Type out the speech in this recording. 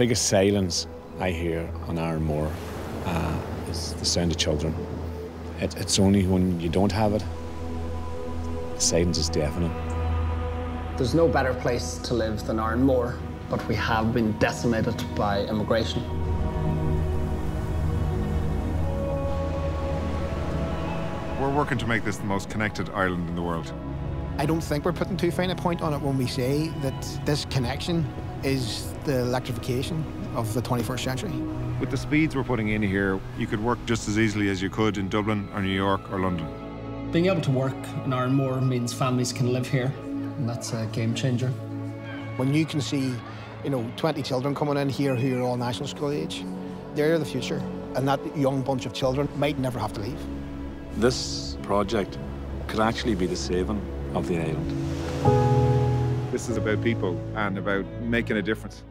biggest silence I hear on Arranmore uh, is the sound of children. It, it's only when you don't have it, the silence is deafening. There's no better place to live than Arranmore, but we have been decimated by immigration. We're working to make this the most connected island in the world. I don't think we're putting too fine a point on it when we say that this connection is the electrification of the 21st century. With the speeds we're putting in here, you could work just as easily as you could in Dublin or New York or London. Being able to work in Arranmore means families can live here, and that's a game changer. When you can see, you know, 20 children coming in here who are all national school age, they're the future. And that young bunch of children might never have to leave. This project could actually be the saving of the island. This is about people and about making a difference.